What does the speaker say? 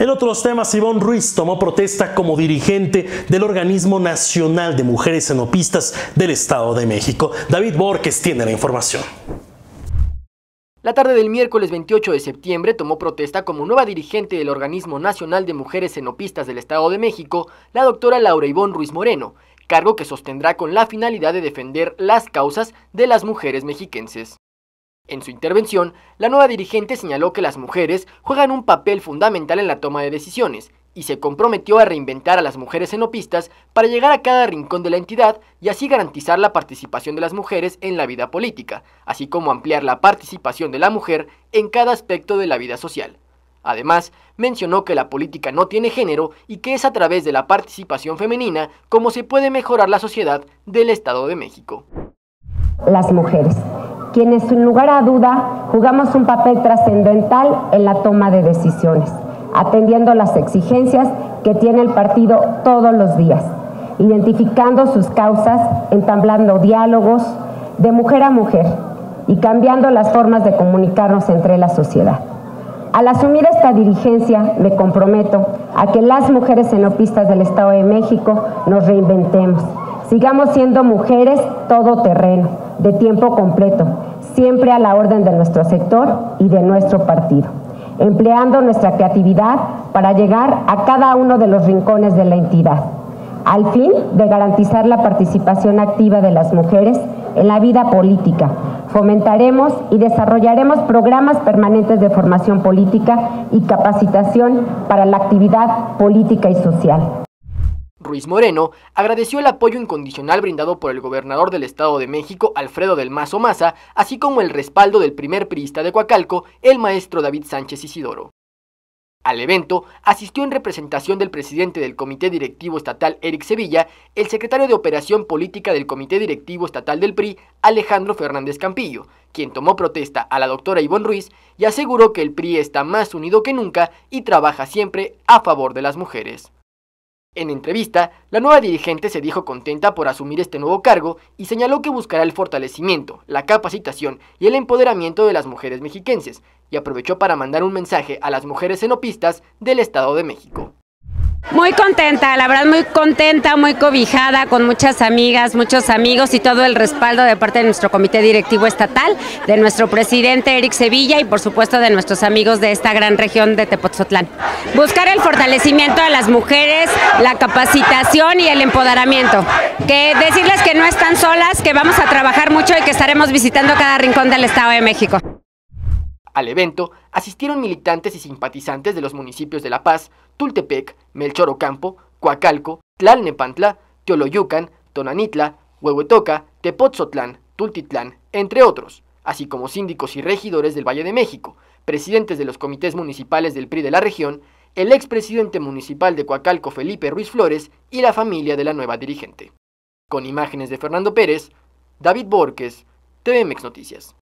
En otros temas, Ivonne Ruiz tomó protesta como dirigente del Organismo Nacional de Mujeres Cenopistas del Estado de México. David Borges tiene la información. La tarde del miércoles 28 de septiembre tomó protesta como nueva dirigente del Organismo Nacional de Mujeres Cenopistas del Estado de México, la doctora Laura Ivonne Ruiz Moreno, cargo que sostendrá con la finalidad de defender las causas de las mujeres mexiquenses. En su intervención, la nueva dirigente señaló que las mujeres juegan un papel fundamental en la toma de decisiones y se comprometió a reinventar a las mujeres enopistas para llegar a cada rincón de la entidad y así garantizar la participación de las mujeres en la vida política, así como ampliar la participación de la mujer en cada aspecto de la vida social. Además, mencionó que la política no tiene género y que es a través de la participación femenina como se puede mejorar la sociedad del Estado de México. Las mujeres quienes sin lugar a duda jugamos un papel trascendental en la toma de decisiones, atendiendo las exigencias que tiene el partido todos los días, identificando sus causas, entablando diálogos de mujer a mujer y cambiando las formas de comunicarnos entre la sociedad. Al asumir esta dirigencia, me comprometo a que las mujeres cenopistas del Estado de México nos reinventemos, sigamos siendo mujeres todoterreno, de tiempo completo, siempre a la orden de nuestro sector y de nuestro partido, empleando nuestra creatividad para llegar a cada uno de los rincones de la entidad, al fin de garantizar la participación activa de las mujeres en la vida política. Fomentaremos y desarrollaremos programas permanentes de formación política y capacitación para la actividad política y social. Ruiz Moreno agradeció el apoyo incondicional brindado por el gobernador del Estado de México, Alfredo del Mazo Maza, así como el respaldo del primer priista de Coacalco, el maestro David Sánchez Isidoro. Al evento asistió en representación del presidente del Comité Directivo Estatal, Eric Sevilla, el secretario de Operación Política del Comité Directivo Estatal del PRI, Alejandro Fernández Campillo, quien tomó protesta a la doctora Ivonne Ruiz y aseguró que el PRI está más unido que nunca y trabaja siempre a favor de las mujeres. En entrevista, la nueva dirigente se dijo contenta por asumir este nuevo cargo y señaló que buscará el fortalecimiento, la capacitación y el empoderamiento de las mujeres mexiquenses, y aprovechó para mandar un mensaje a las mujeres cenopistas del Estado de México. Muy contenta, la verdad muy contenta, muy cobijada, con muchas amigas, muchos amigos y todo el respaldo de parte de nuestro comité directivo estatal, de nuestro presidente Eric Sevilla y por supuesto de nuestros amigos de esta gran región de Tepoztlán. Buscar el fortalecimiento de las mujeres, la capacitación y el empoderamiento. Que decirles que no están solas, que vamos a trabajar mucho y que estaremos visitando cada rincón del Estado de México. Al evento asistieron militantes y simpatizantes de los municipios de La Paz, Tultepec, Melchor Ocampo, Coacalco, Tlalnepantla, Teoloyucan, Tonanitla, Huehuetoca, Tepotzotlán, Tultitlán, entre otros, así como síndicos y regidores del Valle de México, presidentes de los comités municipales del PRI de la región, el expresidente municipal de Coacalco Felipe Ruiz Flores y la familia de la nueva dirigente. Con imágenes de Fernando Pérez, David Borges, TVMX Noticias.